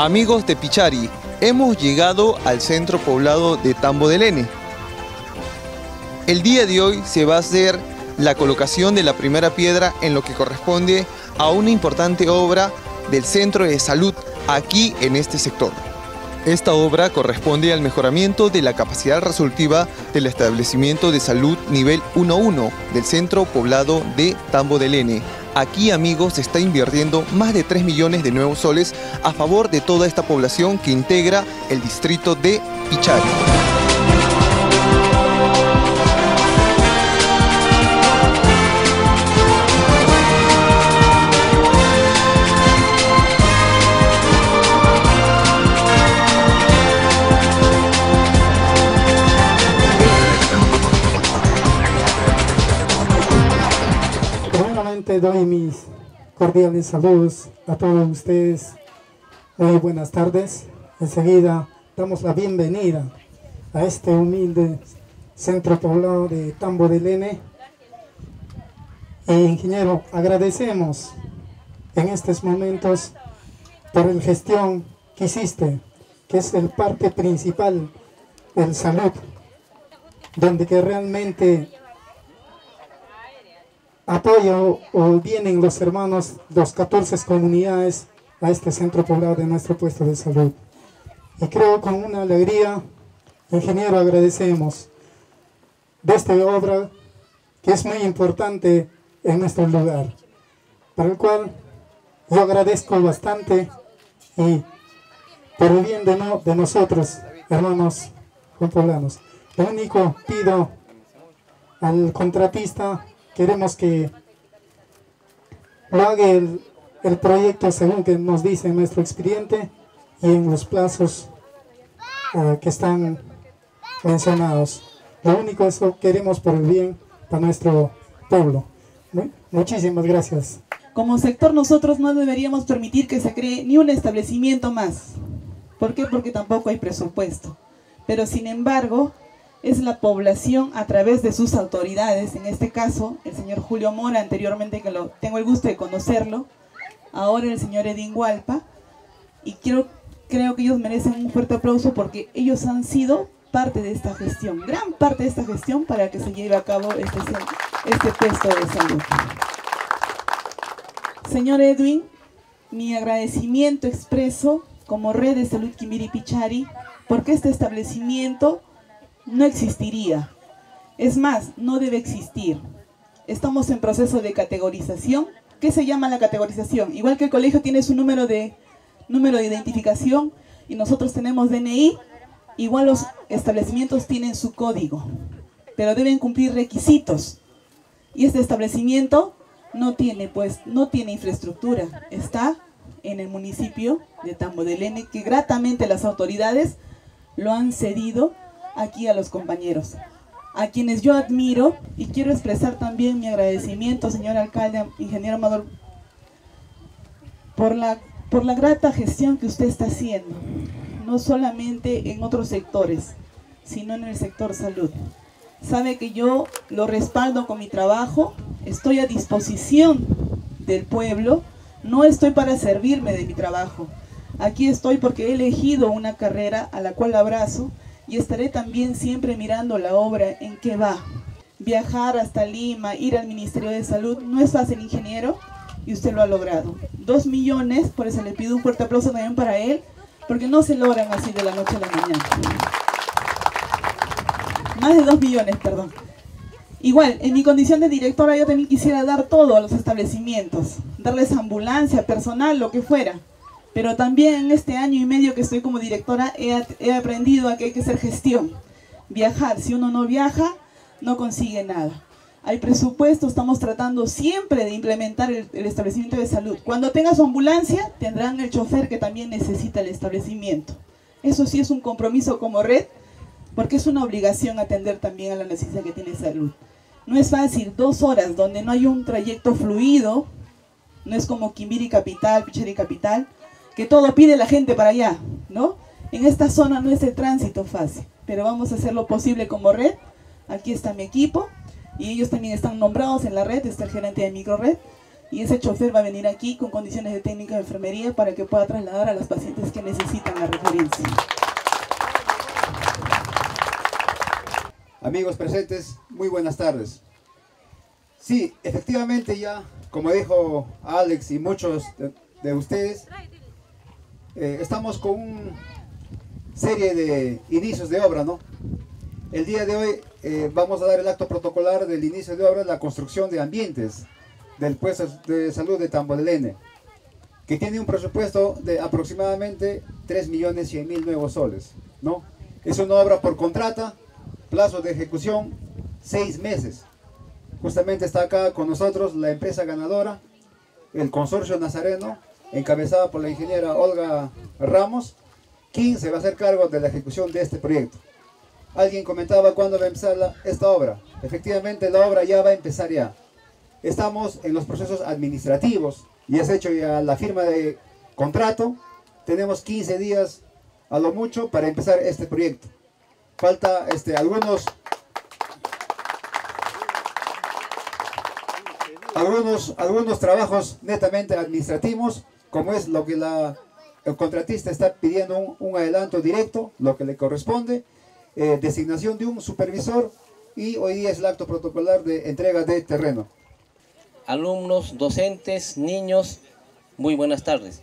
Amigos de Pichari, hemos llegado al centro poblado de Tambo del N. El día de hoy se va a hacer la colocación de la primera piedra en lo que corresponde a una importante obra del centro de salud aquí en este sector. Esta obra corresponde al mejoramiento de la capacidad resolutiva del establecimiento de salud nivel 1.1 del centro poblado de Tambo del N. Aquí, amigos, se está invirtiendo más de 3 millones de nuevos soles a favor de toda esta población que integra el distrito de Pichari. Mis cordiales saludos a todos ustedes. Muy buenas tardes. Enseguida damos la bienvenida a este humilde centro poblado de Tambo del N. E, ingeniero, agradecemos en estos momentos por la gestión que hiciste, que es el parte principal del salud, donde que realmente apoyo o vienen los hermanos, los 14 comunidades a este centro poblado de nuestro puesto de salud. Y creo con una alegría, ingeniero, agradecemos de esta obra que es muy importante en nuestro lugar, para el cual yo agradezco bastante y por el bien de, no, de nosotros, hermanos poblanos. Lo único pido al contratista queremos que lo haga el, el, proyecto según que nos dice nuestro expediente y en los plazos uh, que están mencionados. Lo único eso queremos por el bien para nuestro pueblo. Muchísimas gracias. Como sector nosotros no deberíamos permitir que se cree ni un establecimiento más. ¿Por qué? Porque tampoco hay presupuesto. Pero sin embargo, es la población a través de sus autoridades, en este caso el señor Julio Mora, anteriormente que lo tengo el gusto de conocerlo, ahora el señor Edín Hualpa, y quiero, creo que ellos merecen un fuerte aplauso porque ellos han sido parte de esta gestión, gran parte de esta gestión para que se lleve a cabo este, este puesto de salud. Señor Edwin, mi agradecimiento expreso como red de salud Kimiri Pichari, porque este establecimiento no existiría. Es más, no debe existir. Estamos en proceso de categorización. ¿Qué se llama la categorización? Igual que el colegio tiene su número de, número de identificación y nosotros tenemos DNI, igual los establecimientos tienen su código, pero deben cumplir requisitos. Y este establecimiento no tiene, pues, no tiene infraestructura. Está en el municipio de Tambo del N, que gratamente las autoridades lo han cedido aquí a los compañeros, a quienes yo admiro y quiero expresar también mi agradecimiento, señor alcalde, ingeniero Amador, por la, por la grata gestión que usted está haciendo, no solamente en otros sectores, sino en el sector salud. Sabe que yo lo respaldo con mi trabajo, estoy a disposición del pueblo, no estoy para servirme de mi trabajo. Aquí estoy porque he elegido una carrera a la cual abrazo y estaré también siempre mirando la obra en qué va. Viajar hasta Lima, ir al Ministerio de Salud, no es fácil, ingeniero, y usted lo ha logrado. Dos millones, por eso le pido un fuerte aplauso también para él, porque no se logran así de la noche a la mañana. Más de dos millones, perdón. Igual, en mi condición de directora yo también quisiera dar todo a los establecimientos, darles ambulancia, personal, lo que fuera. Pero también en este año y medio que estoy como directora he, he aprendido a que hay que hacer gestión. Viajar, si uno no viaja, no consigue nada. Hay presupuesto, estamos tratando siempre de implementar el, el, establecimiento de salud. Cuando tenga su ambulancia, tendrán el chofer que también necesita el establecimiento. Eso sí es un compromiso como red, porque es una obligación atender también a la necesidad que tiene salud. No es fácil, dos horas donde no hay un trayecto fluido, no es como Quimbiri Capital, Picheri Capital, que todo pide la gente para allá, ¿no? En esta zona no es el tránsito fácil, pero vamos a hacer lo posible como red. Aquí está mi equipo y ellos también están nombrados en la red, está el gerente de microred. y ese chofer va a venir aquí con condiciones de técnica de enfermería para que pueda trasladar a las pacientes que necesitan la referencia. Amigos presentes, muy buenas tardes. Sí, efectivamente ya, como dijo Alex y muchos de, ustedes, eh, estamos con una serie de inicios de obra, ¿no? El día de hoy eh, vamos a dar el acto protocolar del inicio de obra, la construcción de ambientes del puesto de salud de Tambolene, que tiene un presupuesto de aproximadamente 3.100.000 nuevos soles, ¿no? Es una obra por contrata, plazo de ejecución, seis meses. Justamente está acá con nosotros la empresa ganadora, el consorcio nazareno, encabezada por la ingeniera Olga Ramos, quien se va a hacer cargo de la ejecución de este proyecto. Alguien comentaba cuándo va a empezar esta obra. Efectivamente, la obra ya va a empezar ya. Estamos en los procesos administrativos. y has hecho ya la firma de contrato. Tenemos 15 días a lo mucho para empezar este proyecto. Falta este, algunos, algunos, algunos trabajos netamente administrativos, como es lo que el contratista está pidiendo un, un adelanto directo, lo que le corresponde, eh, designación de un supervisor y hoy día es el acto protocolar de entrega de terreno. Alumnos, docentes, niños, muy buenas tardes.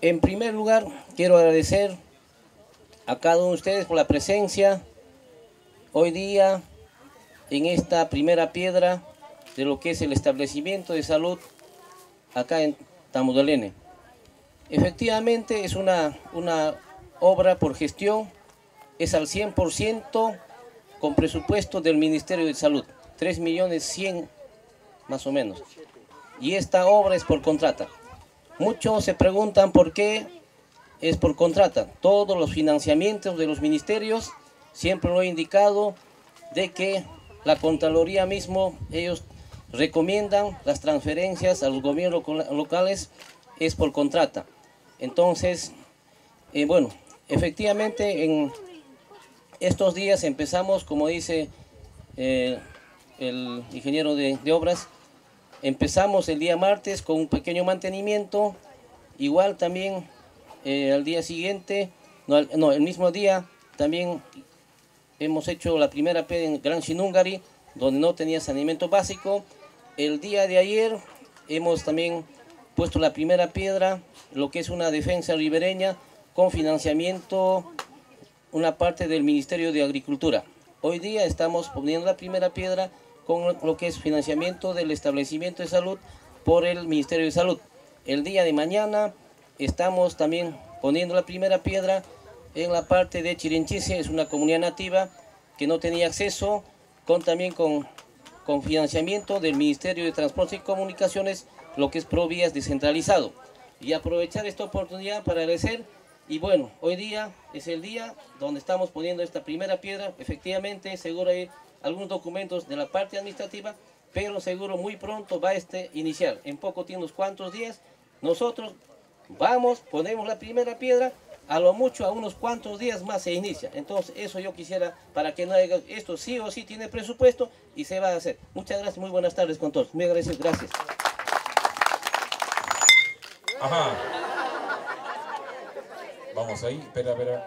En primer lugar, quiero agradecer a cada uno de ustedes por la presencia hoy día en esta primera piedra de lo que es el establecimiento de salud acá en Tamudalene. Efectivamente es una, una obra por gestión, es al 100% con presupuesto del Ministerio de Salud, 3 millones 100 más o menos. Y esta obra es por contrata. Muchos se preguntan por qué es por contrata. Todos los financiamientos de los ministerios, siempre lo he indicado, de que la Contraloría mismo, ellos recomiendan las transferencias a los gobiernos locales, es por contrata. Entonces, eh, bueno, efectivamente en estos días empezamos, como dice eh, el ingeniero de, obras, empezamos el día martes con un pequeño mantenimiento, igual también eh, al día siguiente, no, el mismo día, también hemos hecho la primera P en Gran Shinungari, donde no tenía saneamiento básico. El día de ayer hemos también puesto la primera piedra, lo que es una defensa ribereña con financiamiento, una parte del Ministerio de Agricultura. Hoy día estamos poniendo la primera piedra con lo que es financiamiento del establecimiento de salud por el Ministerio de Salud. El día de mañana estamos también poniendo la primera piedra en la parte de Chirinchise, es una comunidad nativa que no tenía acceso, con también con, con financiamiento del Ministerio de Transporte y Comunicaciones, lo que es Provías descentralizado. Y aprovechar esta oportunidad para agradecer, y bueno, hoy día es el día donde estamos poniendo esta primera piedra, efectivamente, seguro hay algunos documentos de la parte administrativa, pero seguro muy pronto va a este iniciar, en poco tiene unos cuantos días, nosotros Vamos, ponemos la primera piedra, a lo mucho a unos cuantos días más se inicia. Entonces, eso yo quisiera para que no haya esto sí o sí tiene presupuesto y se va a hacer. Muchas gracias, muy buenas tardes con todos. Muy agradecido, gracias. Ajá. Vamos ahí, espera, espera.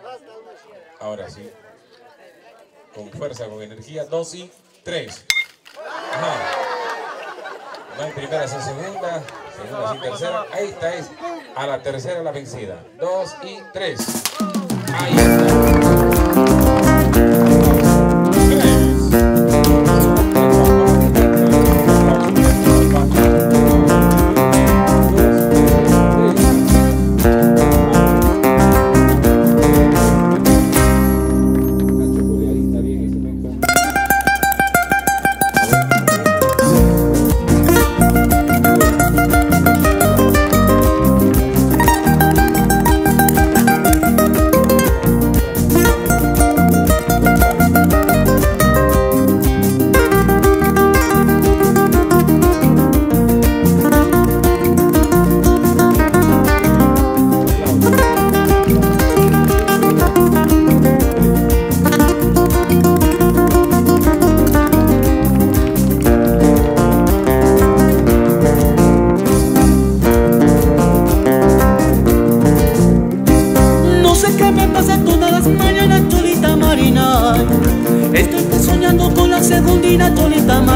Ahora sí. Con fuerza, con energía. Dos y tres. Ajá. No hay primera, sin segunda. Segunda, sin tercera. Ahí está, es. A la tercera la vencida. Dos y tres. Ahí está.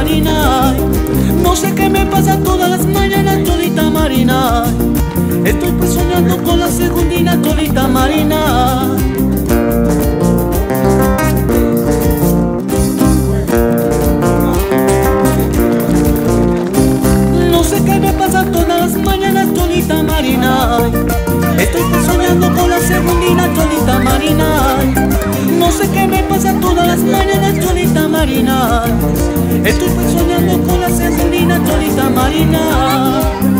Marina. No sé qué me pasa todas las mañanas tolita marina. Estoy pues soñando con la segundina tolita marina. No sé qué me pasa todas las mañanas tolita marina. Estoy pues soñando con la segundina tolita marina. No sé qué me pasa todas las mañanas tolita marina. Estoy soñando con la segundina tolita marina.